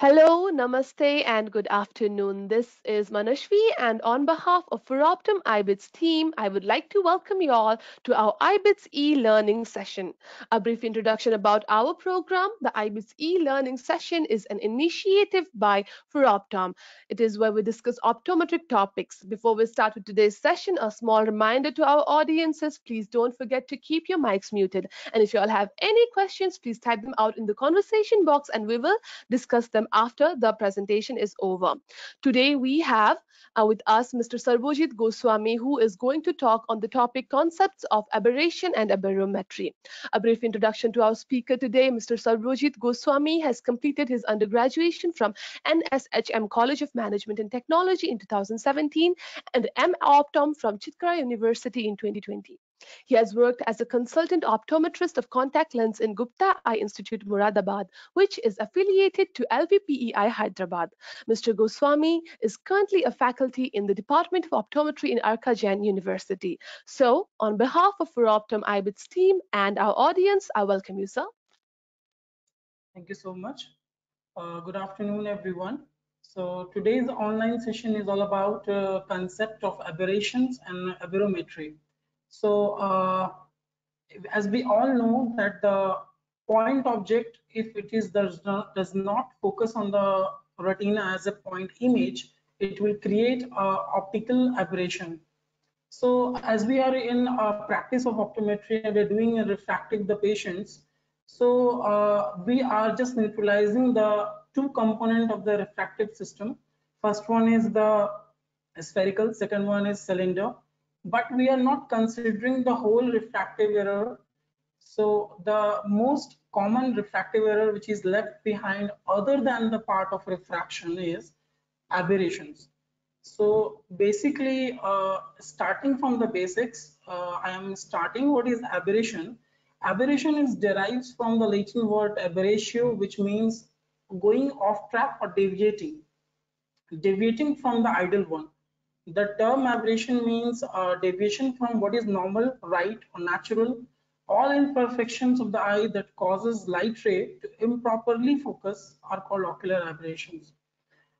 Hello, namaste, and good afternoon. This is Manashvi, and on behalf of ForOptom IBITS team, I would like to welcome you all to our IBITS e-learning session. A brief introduction about our program. The IBITS e-learning session is an initiative by ForOptom. It is where we discuss optometric topics. Before we start with today's session, a small reminder to our audiences, please don't forget to keep your mics muted. And if you all have any questions, please type them out in the conversation box and we will discuss them after the presentation is over. Today we have uh, with us Mr. Sarbojeet Goswami who is going to talk on the topic concepts of aberration and aberrometry. A brief introduction to our speaker today, Mr. Sarbojeet Goswami has completed his undergraduation from NSHM College of Management and Technology in 2017 and M. Optom from Chitkara University in 2020. He has worked as a consultant optometrist of contact lens in Gupta Eye Institute, Moradabad, which is affiliated to LVPEI Hyderabad. Mr. Goswami is currently a faculty in the Department of Optometry in Arka Jain University. So, on behalf of ForOptom IBITS team and our audience, I welcome you, sir. Thank you so much. Uh, good afternoon, everyone. So today's online session is all about uh, concept of aberrations and aberrometry. So uh, as we all know that the point object, if it is does not, does not focus on the retina as a point image, it will create a optical aberration. So as we are in a practice of optometry and we're doing a refractive the patients, so uh, we are just neutralizing the two component of the refractive system. First one is the spherical, second one is cylinder but we are not considering the whole refractive error. So the most common refractive error which is left behind other than the part of refraction is aberrations. So basically uh, starting from the basics, uh, I am starting what is aberration. Aberration is derives from the Latin word aberratio which means going off track or deviating, deviating from the ideal one. The term aberration means uh, deviation from what is normal, right, or natural. All imperfections of the eye that causes light ray to improperly focus are called ocular aberrations.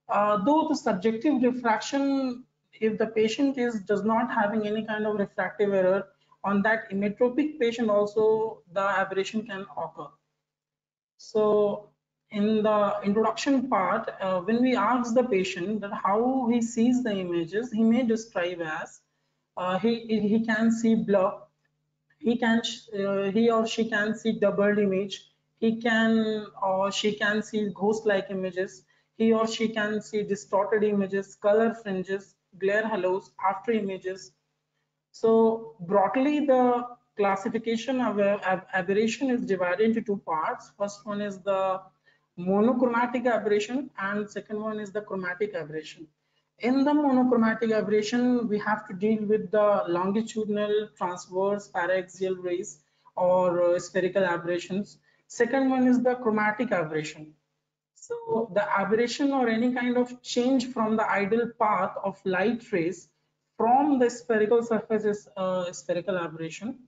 Uh, though the subjective refraction, if the patient is does not having any kind of refractive error, on that emmetropic patient also the aberration can occur. So in the introduction part, uh, when we ask the patient that how he sees the images, he may describe as uh, he he can see blur, he can uh, he or she can see double image, he can or she can see ghost-like images, he or she can see distorted images, color fringes, glare halos, after images. So broadly, the classification of aberration is divided into two parts. First one is the monochromatic aberration and second one is the chromatic aberration. In the monochromatic aberration we have to deal with the longitudinal transverse paraxial rays or uh, spherical aberrations. Second one is the chromatic aberration. So the aberration or any kind of change from the ideal path of light rays from the spherical surface is uh, spherical aberration.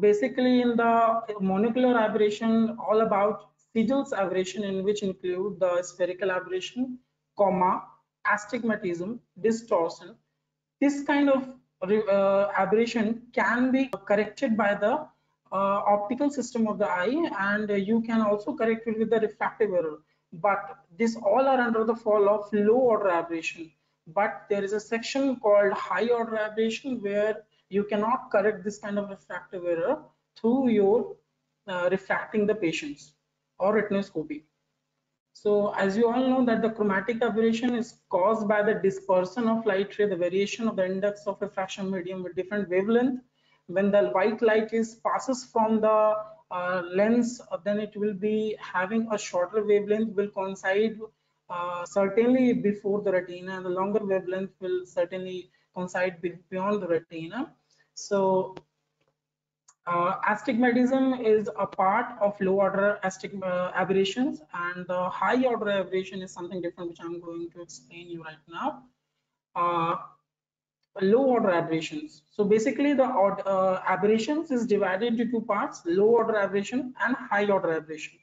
Basically in the monocular aberration all about Seidel's aberration in which include the spherical aberration, coma, astigmatism, distortion. This kind of uh, aberration can be corrected by the uh, optical system of the eye and uh, you can also correct it with the refractive error. But this all are under the fall of low order aberration. But there is a section called high order aberration where you cannot correct this kind of refractive error through your uh, refracting the patients or retinoscopy. So as you all know that the chromatic aberration is caused by the dispersion of light ray, the variation of the index of refraction medium with different wavelength. When the white light is passes from the uh, lens, uh, then it will be having a shorter wavelength will coincide uh, certainly before the retina and the longer wavelength will certainly coincide beyond the retina. So uh, astigmatism is a part of low order uh, aberrations and the high order aberration is something different which I'm going to explain you right now. Uh, low order aberrations. So basically the uh, aberrations is divided into two parts, low order aberration and high order aberration.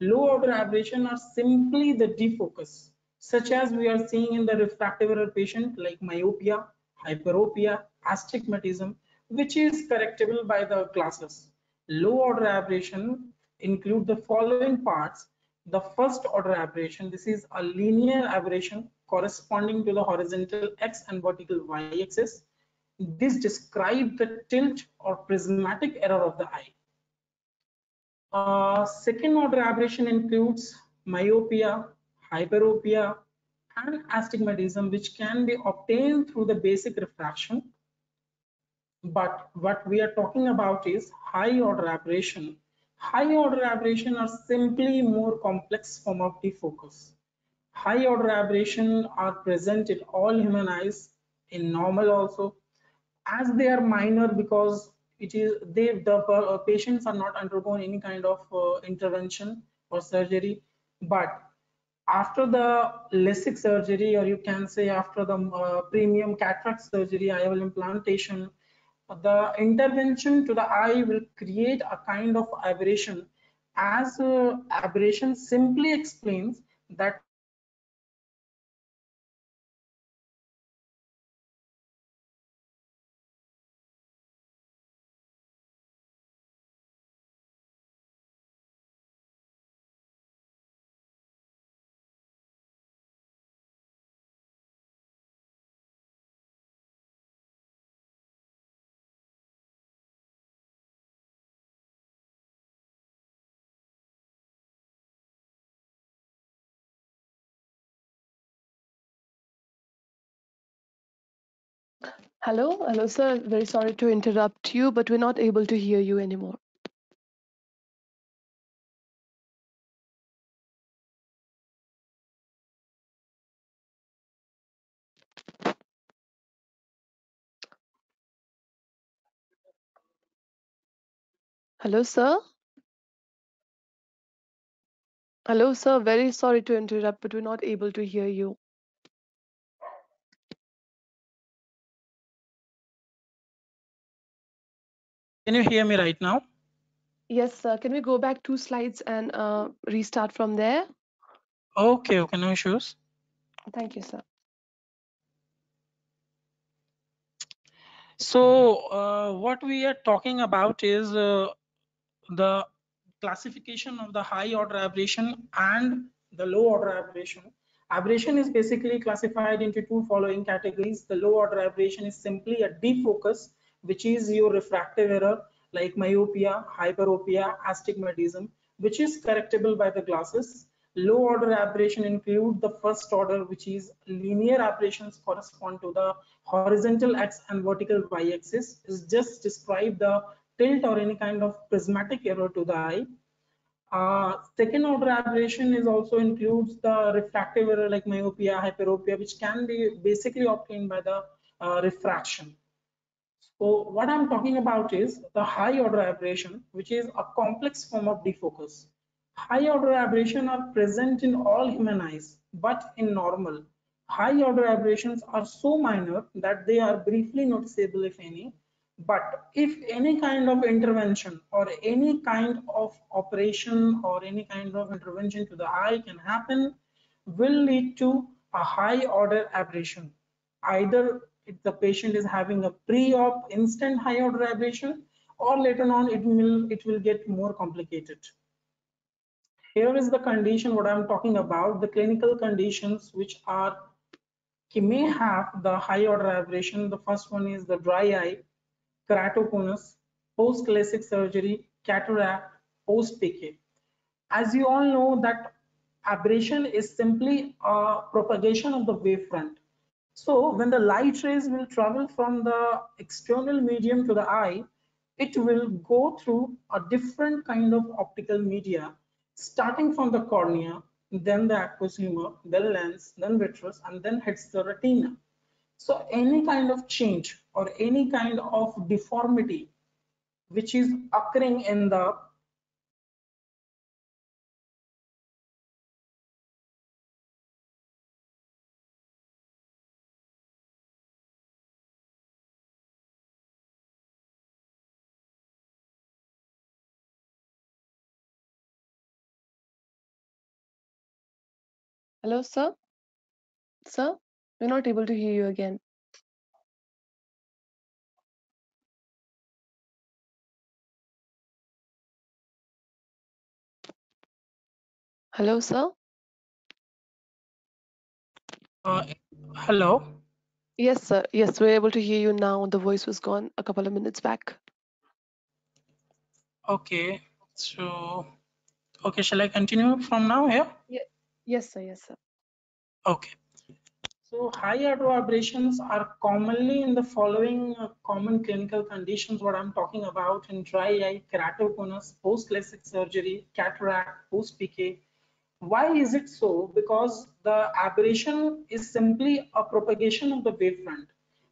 Low order aberration are simply the defocus, such as we are seeing in the refractive error patient like myopia, hyperopia, astigmatism, which is correctable by the glasses. Low order aberration include the following parts. The first order aberration, this is a linear aberration corresponding to the horizontal x and vertical y axis. This describes the tilt or prismatic error of the eye. Uh, second order aberration includes myopia, hyperopia, and astigmatism, which can be obtained through the basic refraction. But what we are talking about is high order aberration. High order aberration are simply more complex form of defocus. High order aberration are present in all human eyes, in normal also, as they are minor because it is they the uh, patients are not undergoing any kind of uh, intervention or surgery but after the LASIK surgery or you can say after the uh, premium cataract surgery IOL implantation the intervention to the eye will create a kind of aberration. As uh, aberration simply explains that Hello, hello, sir. Very sorry to interrupt you, but we're not able to hear you anymore. Hello, sir. Hello, sir. Very sorry to interrupt, but we're not able to hear you. Can you hear me right now Yes, sir. Can we go back two slides and uh, restart from there? okay okay no issues Thank you, sir. so uh, what we are talking about is uh, the classification of the high order aberration and the low order aberration. Aberration is basically classified into two following categories. The low order aberration is simply a defocus, which is your refractive error like myopia, hyperopia, astigmatism, which is correctable by the glasses. Low order aberration include the first order, which is linear aberrations correspond to the horizontal x and vertical y axis. Is just describe the tilt or any kind of prismatic error to the eye. Uh, second order aberration is also includes the refractive error like myopia, hyperopia, which can be basically obtained by the uh, refraction. So what I'm talking about is the high order aberration, which is a complex form of defocus. High order aberration are present in all human eyes, but in normal. High order aberrations are so minor that they are briefly noticeable if any, but if any kind of intervention or any kind of operation or any kind of intervention to the eye can happen will lead to a high order aberration either if the patient is having a pre-op instant aberration or later on it will it will get more complicated. Here is the condition what i'm talking about the clinical conditions which are he may have the high order aberration the first one is the dry eye keratoconus post LASIK surgery cataract post PK as you all know that aberration is simply a propagation of the wavefront so when the light rays will travel from the external medium to the eye, it will go through a different kind of optical media, starting from the cornea, then the aqueous humor, then lens, then vitreous, and then hits the retina. So any kind of change or any kind of deformity which is occurring in the Hello, sir? Sir, we're not able to hear you again. Hello, sir? Uh, hello. Yes, sir. Yes, we're able to hear you now. The voice was gone a couple of minutes back. Okay. So, okay, shall I continue from now here? Yes, sir. Yes, sir. Okay. So high aberrations are commonly in the following uh, common clinical conditions what I'm talking about in dry eye, keratoconus, post-LASIK surgery, cataract, post-PK. Why is it so? Because the aberration is simply a propagation of the wavefront.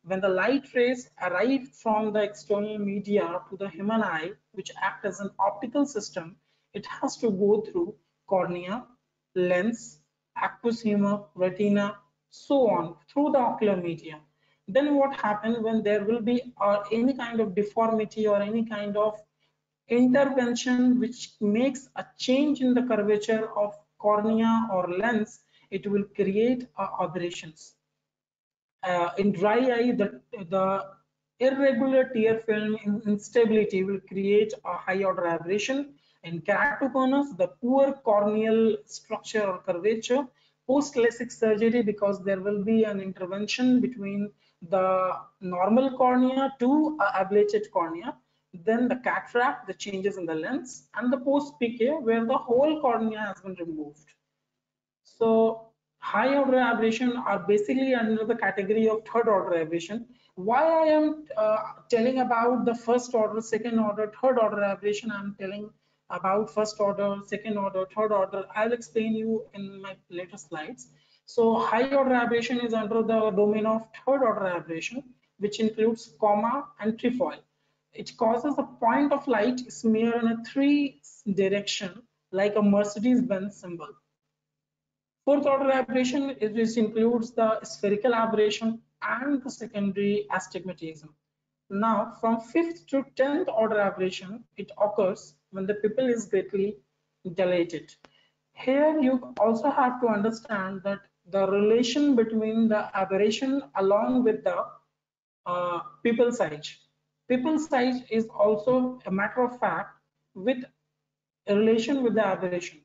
When the light rays arrive from the external media to the human eye, which act as an optical system, it has to go through cornea, lens, aqueous humor, retina, so on through the ocular media. Then what happens when there will be uh, any kind of deformity or any kind of intervention which makes a change in the curvature of cornea or lens, it will create uh, aberrations. Uh, in dry eye, the, the irregular tear film instability will create a high order aberration. In keratoconus, the poor corneal structure or curvature post LASIK surgery because there will be an intervention between the normal cornea to ablated cornea then the cataract the changes in the lens and the post pk where the whole cornea has been removed. So high order aberration are basically under the category of third order aberration why i am uh, telling about the first order second order third order aberration i'm telling about first order, second order, third order. I'll explain you in my later slides. So high order aberration is under the domain of third order aberration, which includes coma and trefoil. It causes a point of light smear in a three direction like a Mercedes-Benz symbol. Fourth order aberration, which includes the spherical aberration and the secondary astigmatism. Now, from fifth to tenth order aberration, it occurs when the pupil is greatly dilated. Here, you also have to understand that the relation between the aberration along with the uh, pupil size. Pupil size is also a matter of fact with a relation with the aberration.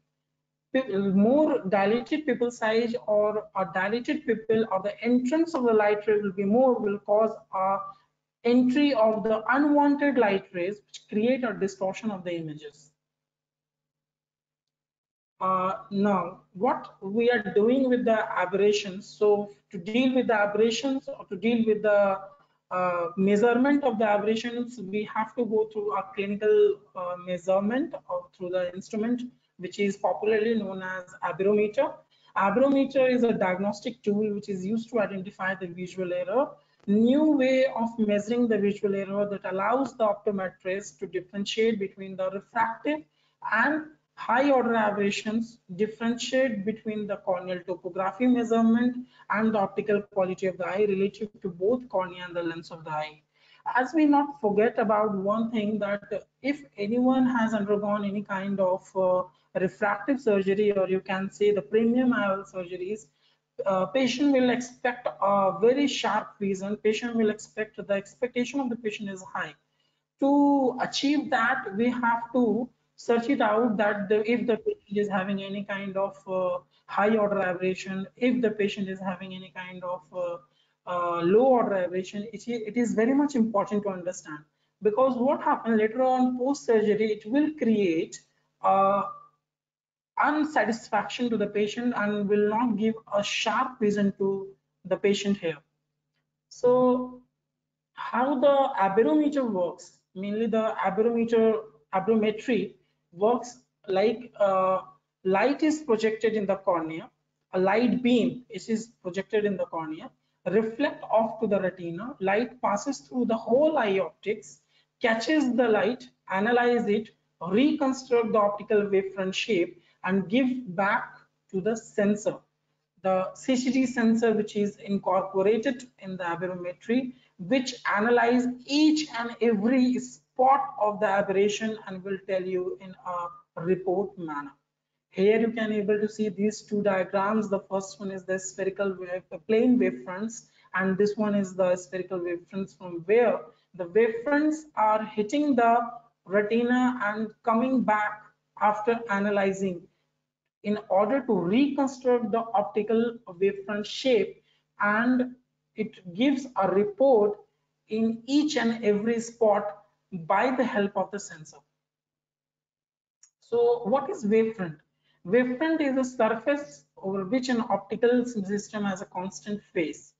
More dilated pupil size or a dilated pupil or the entrance of the light ray will be more will cause a entry of the unwanted light rays which create a distortion of the images. Uh, now, what we are doing with the aberrations, so to deal with the aberrations or to deal with the uh, measurement of the aberrations, we have to go through a clinical uh, measurement or through the instrument, which is popularly known as aberrometer. Aberrometer is a diagnostic tool which is used to identify the visual error new way of measuring the visual error that allows the optometrist to differentiate between the refractive and high order aberrations, differentiate between the corneal topography measurement and the optical quality of the eye relative to both cornea and the lens of the eye. As we not forget about one thing that if anyone has undergone any kind of uh, refractive surgery or you can say the premium IOL surgeries, uh, patient will expect a very sharp vision. Patient will expect the expectation of the patient is high. To achieve that, we have to search it out that the, if the patient is having any kind of uh, high order aberration, if the patient is having any kind of uh, uh, low order aberration, it, it is very much important to understand because what happens later on post surgery, it will create uh, unsatisfaction to the patient and will not give a sharp vision to the patient here. So how the aberrometer works, mainly the aberrometer aberrometry works like uh, light is projected in the cornea, a light beam is projected in the cornea, reflect off to the retina, light passes through the whole eye optics, catches the light, analyze it, reconstruct the optical wavefront shape and give back to the sensor. The CCD sensor which is incorporated in the aberrometry which analyze each and every spot of the aberration and will tell you in a report manner. Here you can able to see these two diagrams. The first one is the spherical wave, plane wavefronts, and this one is the spherical wavefronts from where the wavefronts are hitting the retina and coming back after analyzing in order to reconstruct the optical wavefront shape and it gives a report in each and every spot by the help of the sensor. So what is wavefront? Wavefront is a surface over which an optical system has a constant phase.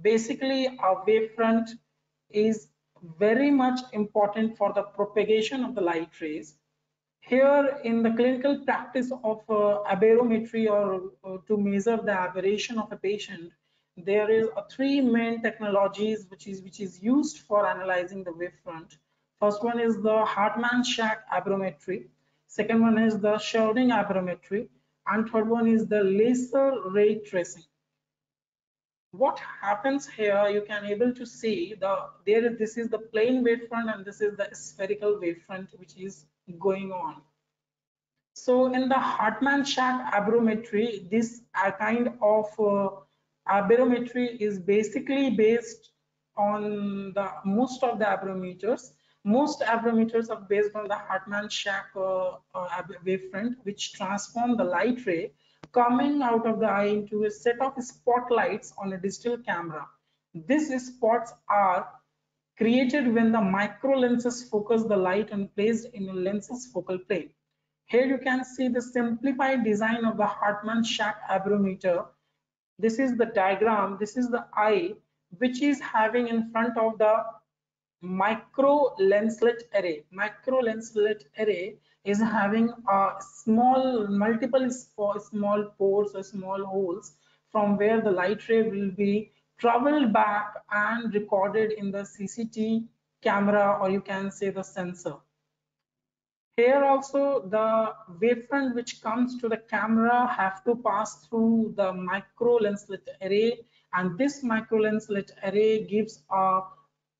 Basically, a wavefront is very much important for the propagation of the light rays. Here in the clinical practice of uh, aberrometry or uh, to measure the aberration of a patient, there is a three main technologies which is which is used for analyzing the wavefront. First one is the Hartmann-Shack aberrometry. Second one is the Tscherning aberrometry. And third one is the laser ray tracing. What happens here, you can able to see the there is this is the plane wavefront and this is the spherical wavefront which is going on. So in the Hartmann-Shack aberrometry, this kind of uh, aberrometry is basically based on the most of the aberrometers most aberrometers are based on the Hartmann-Shack uh, uh, wavefront which transform the light ray coming out of the eye into a set of spotlights on a digital camera these spots are created when the micro lenses focus the light and placed in a lens's focal plane here you can see the simplified design of the Hartmann-Shack aberrometer. this is the diagram this is the eye which is having in front of the micro lenslet array micro lenslet array is having a small multiple small pores or small holes from where the light ray will be traveled back and recorded in the CCD camera or you can say the sensor here also the wavefront which comes to the camera have to pass through the micro lenslet array and this micro lenslet array gives a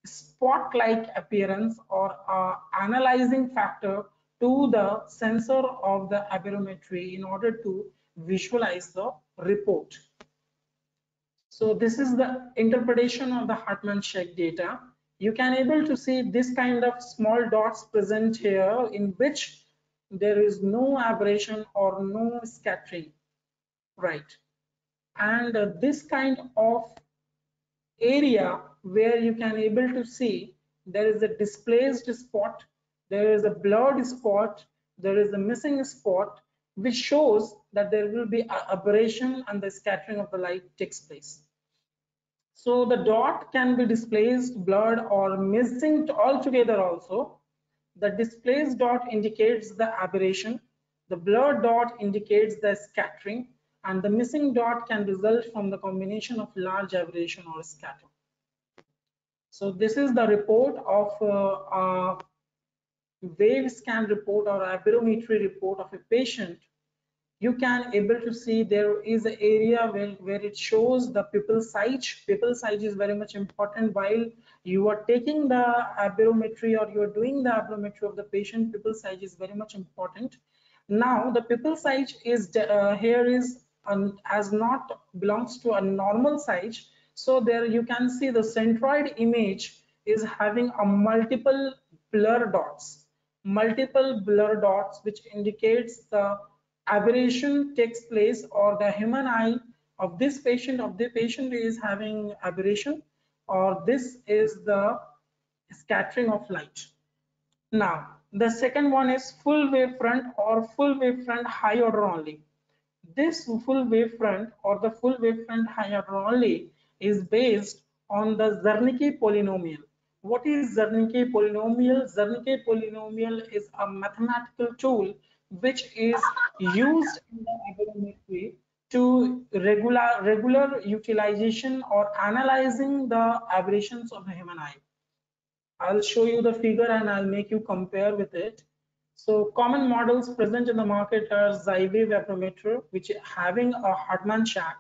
spot-like appearance or a analyzing factor to the sensor of the aberrometry in order to visualize the report. So this is the interpretation of the Hartmann-Shack data. You can able to see this kind of small dots present here in which there is no aberration or no scattering right? And uh, this kind of area where you can able to see there is a displaced spot there is a blurred spot there is a missing spot which shows that there will be aberration and the scattering of the light takes place so the dot can be displaced, blurred or missing altogether also. The displaced dot indicates the aberration. The blurred dot indicates the scattering and the missing dot can result from the combination of large aberration or scatter. So this is the report of uh, a wave scan report or aberrometry report of a patient you can able to see there is an area where, where it shows the pupil size. Pupil size is very much important while you are taking the aberrometry or you are doing the aberrometry of the patient, pupil size is very much important. Now the pupil size is uh, here is um, as not belongs to a normal size. So there you can see the centroid image is having a multiple blur dots, multiple blur dots, which indicates the aberration takes place or the human eye of this patient of the patient is having aberration or this is the scattering of light. Now the second one is full wavefront or full wavefront high order only. This full wavefront or the full wavefront high order only is based on the Zernike polynomial. What is Zernike polynomial? Zernike polynomial is a mathematical tool which is used in the aberrometry to regular regular utilization or analyzing the aberrations of the human eye. I'll show you the figure and I'll make you compare with it. So common models present in the market are Zywave aberrometer, which having a Hartmann-Shack,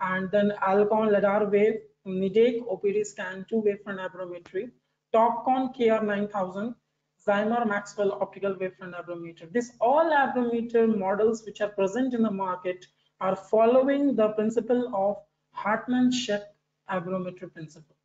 and then Alcon LiDAR wave, Nidek OPD scan, two wavefront aberrometry, Topcon KR9000, Zymer Maxwell optical wavefront aberrometer. This all aberrometer models which are present in the market are following the principle of Hartmann-Shack aberrometer principle.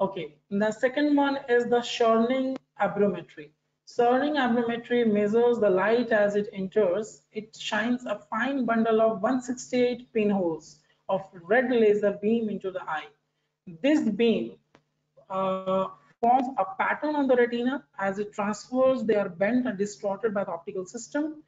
Okay, the second one is the Tscherning aberrometry. Tscherning aberrometry measures the light as it enters. It shines a fine bundle of 168 pinholes of red laser beam into the eye. This beam uh, forms a pattern on the retina. As it transfers, they are bent and distorted by the optical system.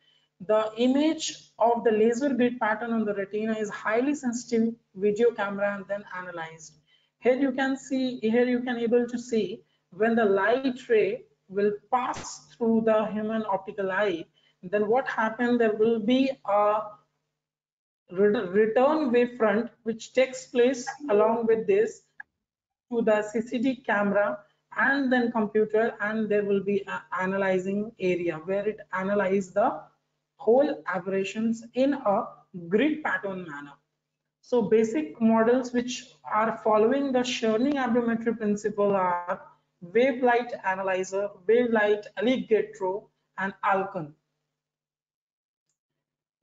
The image of the laser grid pattern on the retina is highly sensitive video camera and then analyzed. Here you can see, here you can able to see when the light ray will pass through the human optical eye, then what happened, there will be a return wavefront which takes place along with this to the CCD camera and then computer and there will be an analyzing area where it analyzes the whole aberrations in a grid pattern manner. So basic models which are following the Tscherning aberrometry principle are Wavelight Analyzer, Wavelight Allegretto, and Alcon.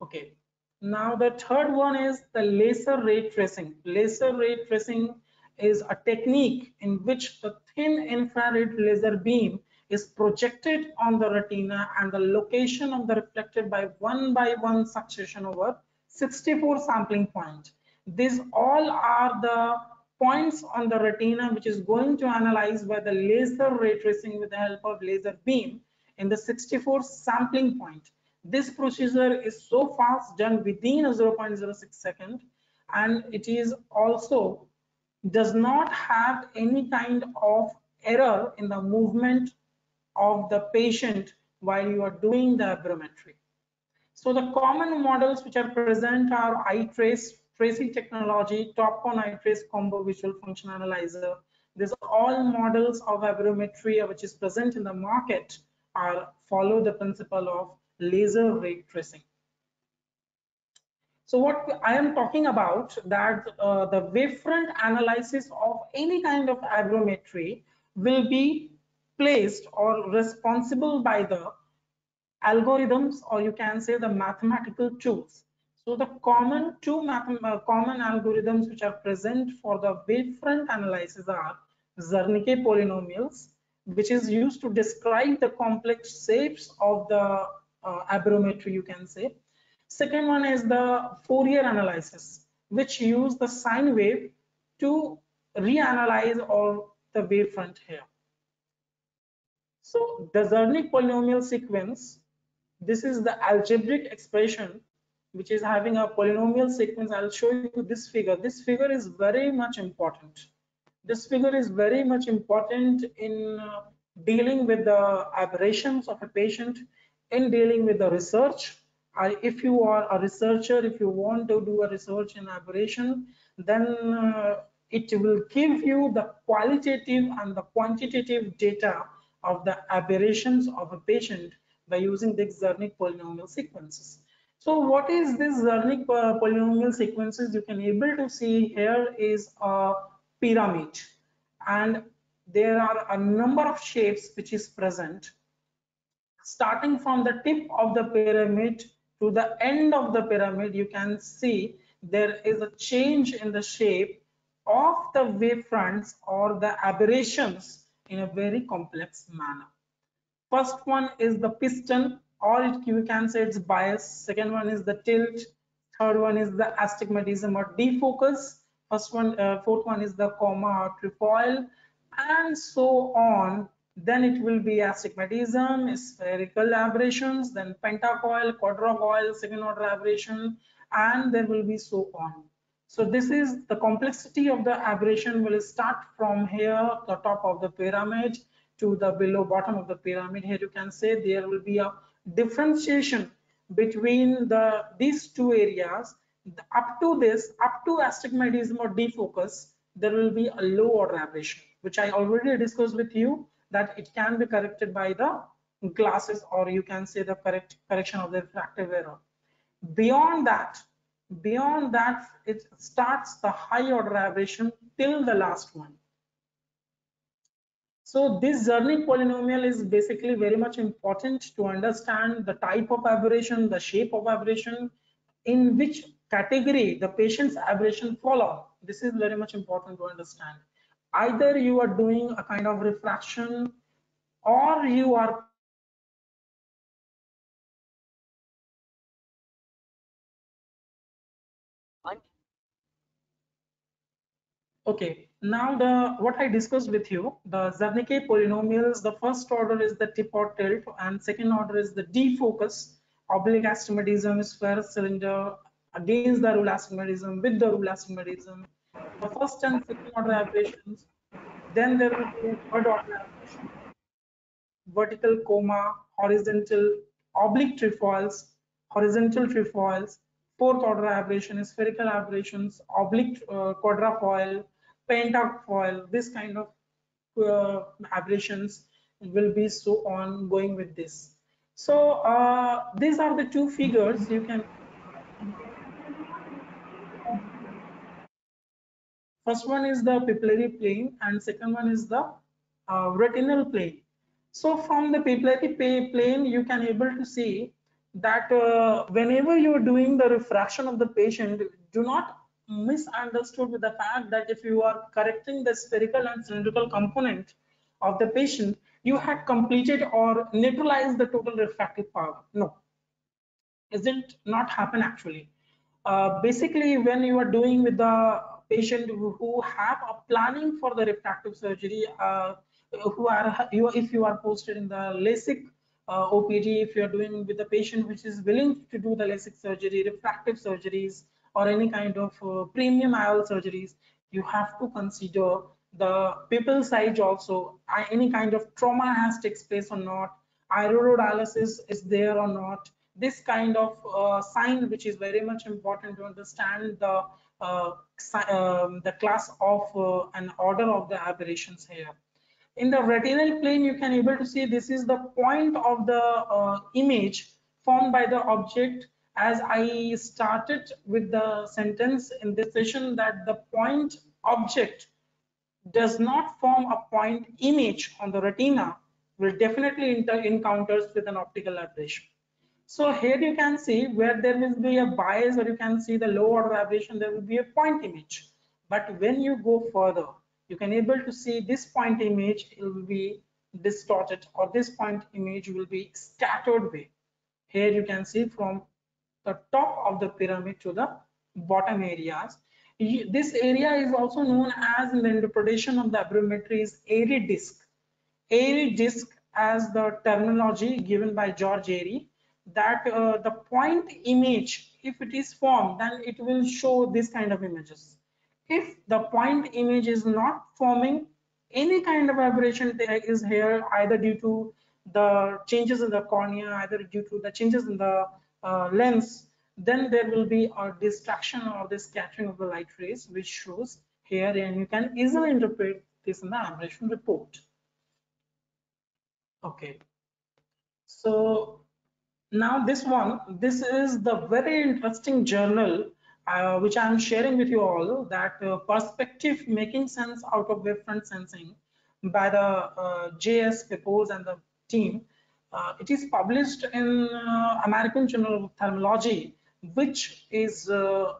Okay, now the third one is the laser ray tracing. Laser ray tracing is a technique in which the thin infrared laser beam is projected on the retina and the location of the reflected by one by one succession over 64 sampling point. These all are the points on the retina which is going to analyze by the laser ray tracing with the help of laser beam in the 64 sampling point. This procedure is so fast done within a 0.06 second and it is also does not have any kind of error in the movement of the patient while you are doing the aberrometry. So the common models which are present are iTrace tracing technology, Topcon iTrace combo visual function analyzer. These are all models of aberrometry which is present in the market are follow the principle of laser ray tracing. So what I am talking about that uh, the wavefront analysis of any kind of aberrometry will be placed or responsible by the algorithms or you can say the mathematical tools. So the common two uh, common algorithms which are present for the wavefront analysis are Zernike polynomials, which is used to describe the complex shapes of the uh, aberrometry, you can say. Second one is the Fourier analysis, which use the sine wave to reanalyze all the wavefront here. So the Zernike polynomial sequence, this is the algebraic expression which is having a polynomial sequence. I'll show you this figure. This figure is very much important. This figure is very much important in uh, dealing with the aberrations of a patient, in dealing with the research, I, if you are a researcher, if you want to do a research in aberration, then uh, it will give you the qualitative and the quantitative data of the aberrations of a patient by using the Zernike polynomial sequences. So what is this Zernike uh, polynomial sequences? You can able to see here is a pyramid and there are a number of shapes which is present starting from the tip of the pyramid to the end of the pyramid, you can see there is a change in the shape of the wavefronts or the aberrations in a very complex manner. First one is the piston or it, you can say it's bias. Second one is the tilt. Third one is the astigmatism or defocus. First one, uh, fourth one is the coma or trefoil and so on then it will be astigmatism, spherical aberrations, then pentafoil, quadrifoil, second order aberration, and there will be so on. So this is the complexity of the aberration will start from here, the top of the pyramid to the below bottom of the pyramid. Here you can say there will be a differentiation between the these two areas. Up to this, up to astigmatism or defocus, there will be a low order aberration, which I already discussed with you that it can be corrected by the glasses or you can say the correct correction of the refractive error beyond that beyond that it starts the high order aberration till the last one So this Zernike polynomial is basically very much important to understand the type of aberration, the shape of aberration, in which category the patient's aberration follow. This is very much important to understand. Either you are doing a kind of refraction or you are Okay, now the what I discussed with you, the Zernike polynomials, the first order is the tip or tilt, and second order is the defocus, oblique astigmatism, sphere cylinder, against the rule astigmatism, with the rule astigmatism. The first and second order aberrations, then there will be third order aberration, vertical coma, horizontal, oblique trefoils, horizontal trefoils, fourth order aberration, spherical aberrations, oblique uh, quadrifoil, pentafoil, this kind of uh, aberrations will be so on going with this. So uh, these are the two figures you can first one is the pupillary plane and second one is the uh, retinal plane. So from the pupillary plane you can able to see that uh, whenever you are doing the refraction of the patient, do not misunderstood with the fact that if you are correcting the spherical and cylindrical component of the patient, you had completed or neutralized the total refractive power. No, isn't not happen actually. Uh, basically, when you are doing with the patient who, have a planning for the refractive surgery, uh, who are you if you are posted in the LASIK uh, OPD, if you are doing with the patient which is willing to do the LASIK surgery, refractive surgeries, or any kind of uh, premium IOL surgeries, you have to consider the pupil size also, any kind of trauma has takes place or not, iridodialysis is there or not, this kind of uh, sign which is very much important to understand the uh, um, the class of uh, an order of the aberrations here in the retinal plane you can able to see this is the point of the uh, image formed by the object as I started with the sentence in this session that the point object does not form a point image on the retina will definitely encounters with an optical aberration. So here you can see where there will be a bias or you can see the low order aberration, there will be a point image. But when you go further, you can able to see this point image will be distorted or this point image will be scattered way. Here you can see from the top of the pyramid to the bottom areas. This area is also known as in the interpretation of the aberrometry is Airy disk. Airy disk as the terminology given by George Airy that uh, the point image if it is formed then it will show this kind of images. If the point image is not forming any kind of aberration is here either due to the changes in the cornea either due to the changes in the uh, lens, then there will be a distraction or the scattering of the light rays, which shows here, and you can easily interpret this in the aberration report. Okay, so now this one, this is the very interesting journal uh, which I am sharing with you all that uh, perspective making sense out of wavefront sensing by the uh, JS Pepose and the team. Uh, it is published in uh, American Journal of Ophthalmology, which is uh,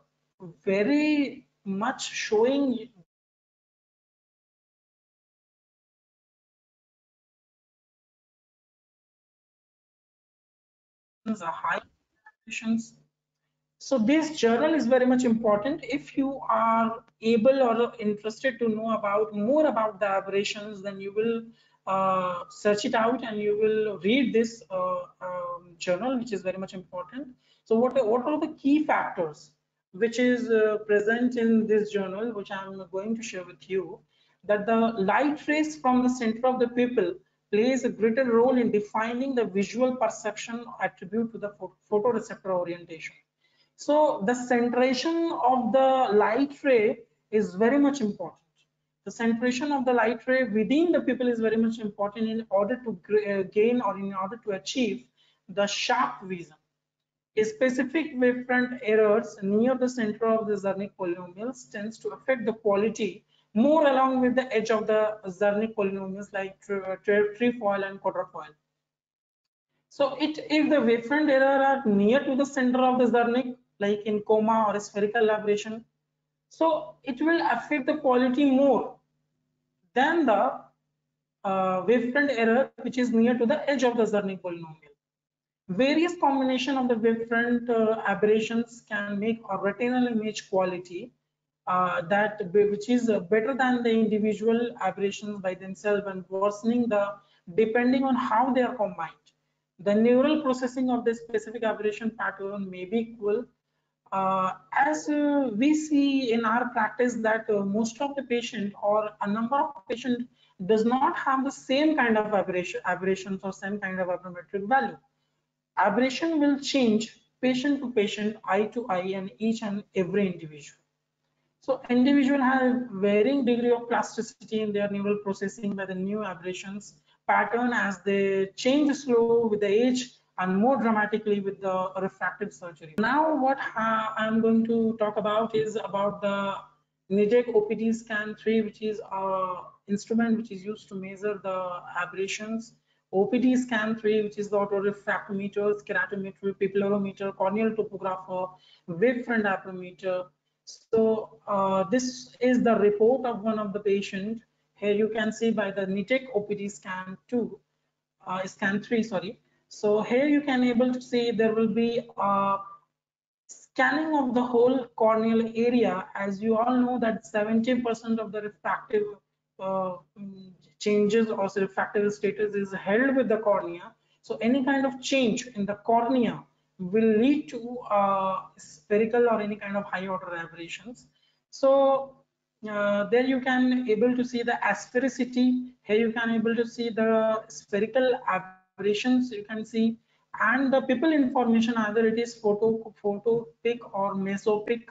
very much showing high patients. So this journal is very much important if you are able or interested to know about more about the aberrations, then you will uh, search it out and you will read this uh, um, journal which is very much important so what what are the key factors which is uh, present in this journal which i'm going to share with you that the light rays from the center of the pupil plays a greater role in defining the visual perception attribute to the photoreceptor orientation so the centration of the light ray is very much important the centration of the light ray within the pupil is very much important in order to uh, gain or in order to achieve the sharp vision. A specific wavefront errors near the center of the Zernike polynomials tends to affect the quality more along with the edge of the Zernike polynomials like trefoil and quatrefoil. So it if the wavefront error are near to the center of the Zernike, like in coma or spherical aberration, so it will affect the quality more than the uh, wavefront error which is near to the edge of the Zernike polynomial. Various combination of the wavefront uh, aberrations can make a retinal image quality uh, that which is better than the individual aberrations by themselves and worsening the depending on how they are combined. The neural processing of the specific aberration pattern may be equal uh, as uh, we see in our practice that uh, most of the patient or a number of patient does not have the same kind of aberration, aberrations or same kind of aberrometric value. Aberration will change patient to patient, eye to eye, and each and every individual. So individual have varying degree of plasticity in their neural processing by the new aberrations pattern as they change slow with the age and more dramatically with the refractive surgery. Now what I'm going to talk about is about the Nidek OPD scan 3 which is a instrument which is used to measure the aberrations. OPD scan 3 which is the autorefractometer, keratometer, pupillometer, corneal topographer, wavefront aberrometer. So uh, this is the report of one of the patient. Here you can see by the Nidek OPD scan 2, uh, scan 3, sorry. So here you can able to see there will be a scanning of the whole corneal area. As you all know that 70% of the refractive uh, changes or refractive status is held with the cornea. So any kind of change in the cornea will lead to uh, spherical or any kind of high order aberrations. So uh, there you can able to see the asphericity. Here you can able to see the spherical aberrations you can see and the pupil information either it is photo photopic or mesopic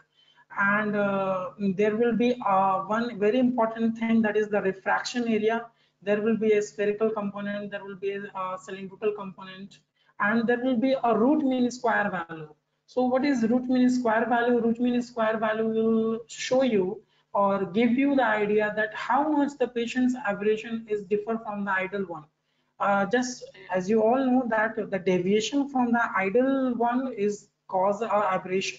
and uh, there will be uh, one very important thing that is the refraction area there will be a spherical component there will be a cylindrical component and there will be a root mean square value so what is root mean square value root mean square value will show you or give you the idea that how much the patient's aberration is differ from the ideal one uh, just as you all know that the deviation from the ideal one is cause or aberration.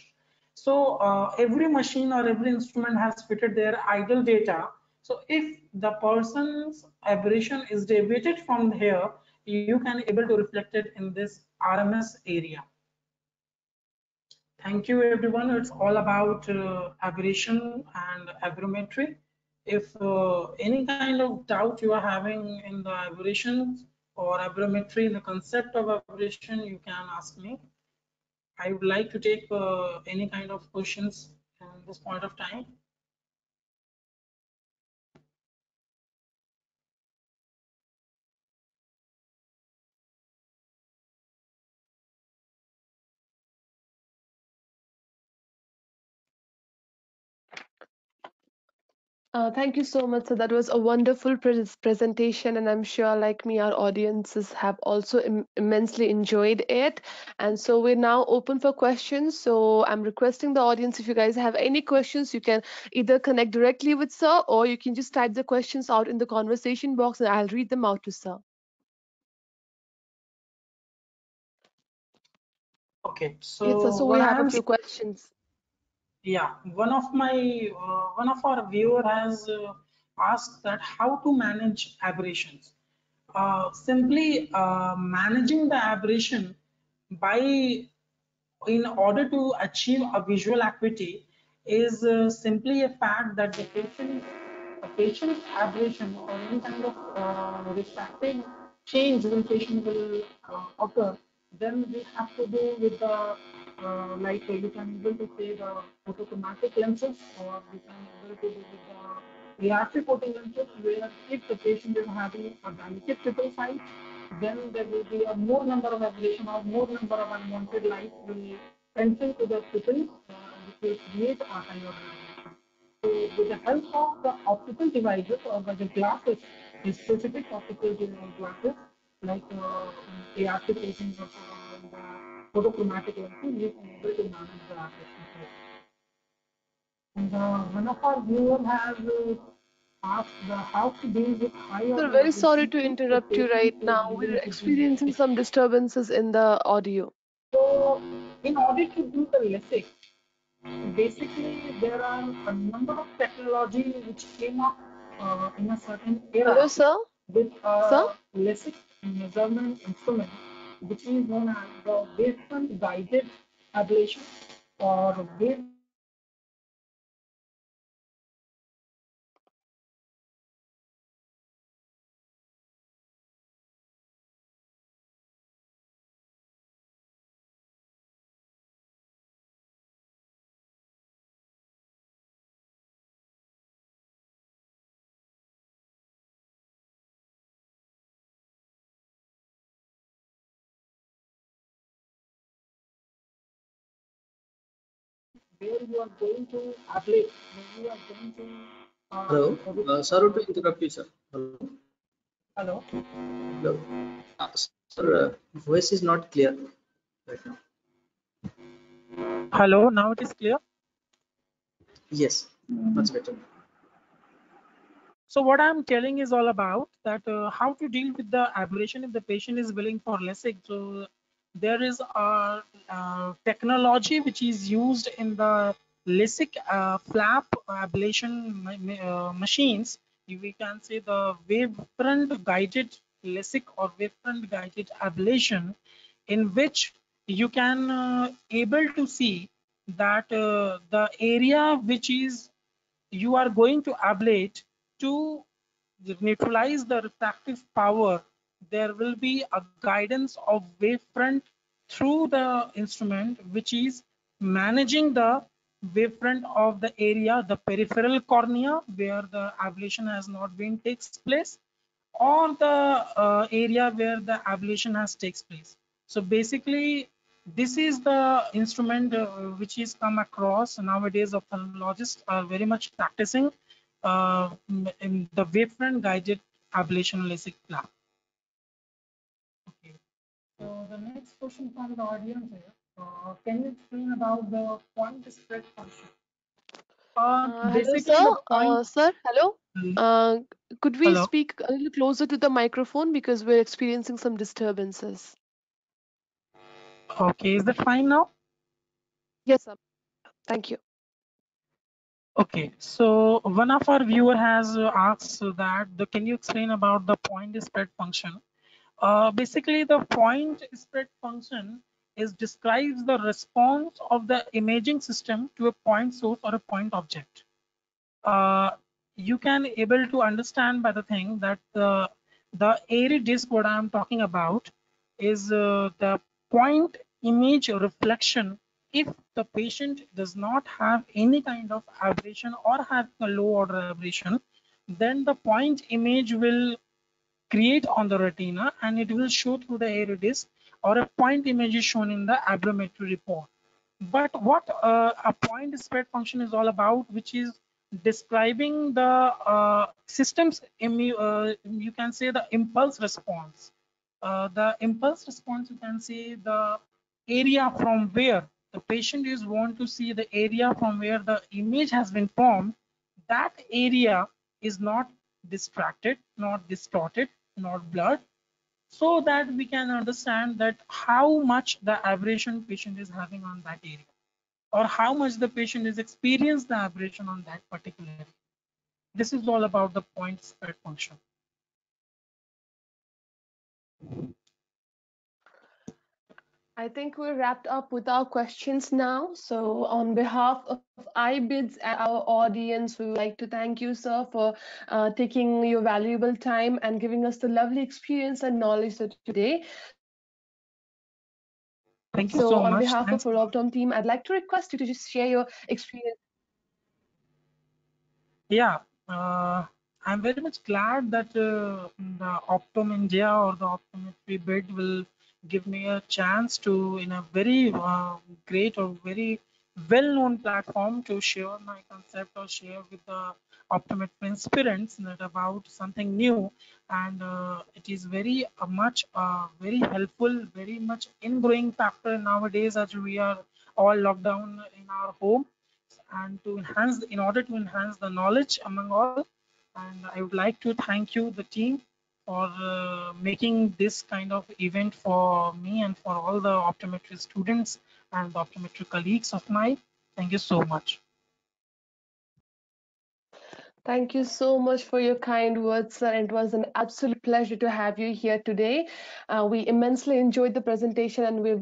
So uh, every machine or every instrument has fitted their ideal data. So if the person's aberration is deviated from here, you can able to reflect it in this RMS area. Thank you everyone. It's all about uh, aberration and aberrometry if uh, any kind of doubt you are having in the aberrations or aberrometry, the concept of aberration, you can ask me. I would like to take uh, any kind of questions at this point of time. Uh, thank you so much. So that was a wonderful pre presentation, and I'm sure, like me, our audiences have also Im immensely enjoyed it. And so we're now open for questions. So I'm requesting the audience if you guys have any questions, you can either connect directly with Sir, or you can just type the questions out in the conversation box, and I'll read them out to Sir. Okay, so, yes, sir, so we have a few questions yeah. One of my uh, one of our viewer has uh, asked that how to manage aberrations. Uh, simply uh, managing the aberration by in order to achieve a visual acuity is uh, simply a fact that the patient a patient's aberration or any kind of uh, refractive change when patient will occur then we have to do with the uh, like uh, you can able to say the photochromatic lenses or you can able to do the ARC coating lenses where if the patient is having a delicate pupil size then there will be a more number of aberration or more number of unwanted light will enter to the pupils uh, which will create a higher. So with the help of the optical devices or the glasses, the specific optical glasses like uh, ARC coating or the photochromatic lenses, you can able to manage the aberration. And uh, one of our viewers has uh, ask the how to deal with high Sir, very sorry to interrupt you right now. We're experiencing some disturbances in the audio. So, in order to do the LASIK, basically there are a number of technology which came up uh, in a certain era Hello, sir. with Sir? a LASIK measurement instrument, which is known as the wavefront guided ablation or wave where you are going to ablate, where you are going to. Uh, Hello, uh, sorry to interrupt you, sir. Hello, Hello. hello. Uh, sir, uh, voice is not clear right now. Hello. Now it is clear. Yes, much better. So what I'm telling is all about that uh, how to deal with the aberration if the patient is willing for LASIK. So there is a, uh technology which is used in the LASIK uh, flap ablation uh, machines. We can say the wavefront guided LASIK or wavefront guided ablation, in which you can uh, able to see that uh, the area which is you are going to ablate to neutralize the refractive power there will be a guidance of wavefront through the instrument which is managing the wavefront of the area the peripheral cornea where the ablation has not been takes place or the uh, area where the ablation has takes place so basically this is the instrument uh, which is come across nowadays ophthalmologists are very much practicing uh, in the wavefront guided ablation LASIK plan. Okay. So the next question from the audience here, uh, can you explain about the point spread function? Uh, Uh, hello, sir. point. Uh, sir, hello. Uh, could we Hello. speak a little closer to the microphone because we're experiencing some disturbances? Okay, is that fine now? Yes, sir. Thank you. Okay, so one of our viewer has asked that the, can you explain about the point spread function? Uh, basically, the point spread function is describes the response of the imaging system to a point source or a point object. Uh, you can able to understand by the thing that the the airy disk what I am talking about is uh, the point image reflection if the patient does not have any kind of aberration or have a low order aberration then the point image will create on the retina and it will show through the airy disk or a point image is shown in the aberrometry report. But what uh, a point spread function is all about which is describing the uh, system's, uh, you can say the impulse response. Uh, the impulse response you can say the area from where the patient is want to see the area from where the image has been formed that area is not distracted not distorted not blood so that we can understand that how much the aberration patient is having on that area or how much the patient is experienced the aberration on that particular area. This is all about the point spread function. I think we're wrapped up with our questions now. So, on behalf of iBids and our audience, we would like to thank you, sir, for uh, taking your valuable time and giving us the lovely experience and knowledge today. Thank you So, so on much. behalf Thanks. of our Optom team, I'd like to request you to just share your experience. Yeah, uh, I'm very much glad that uh, the Optum India or the optometry bid will give me a chance to, in a very uh, great or very well-known platform, to share my concept or share with the optometry aspirants that about something new. And uh, it is very uh, much uh, very helpful, very much in growing factor nowadays as we are all locked down in our home and to enhance in order to enhance the knowledge among all And I would like to thank you, the team, for uh, making this kind of event for me and for all the optometry students and optometry colleagues of mine. Thank you so much. Thank you so much for your kind words, sir. It was an absolute pleasure to have you here today. Uh, we immensely enjoyed the presentation and we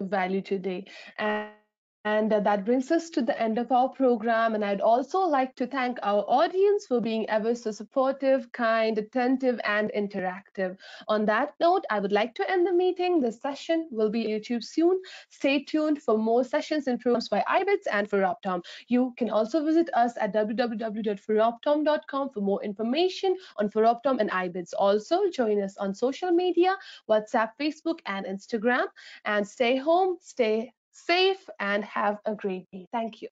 value today. And and uh, that brings us to the end of our program. And I'd also like to thank our audience for being ever so supportive, kind, attentive, and interactive. On that note, I would like to end the meeting. The session will be YouTube soon. Stay tuned for more sessions and programs by IBITS and ForOptom. You can also visit us at www.foroptom.com for more information on Optom and IBITS. Also, join us on social media, WhatsApp, Facebook, and Instagram. And stay home, stay safe and have a great day. Thank you.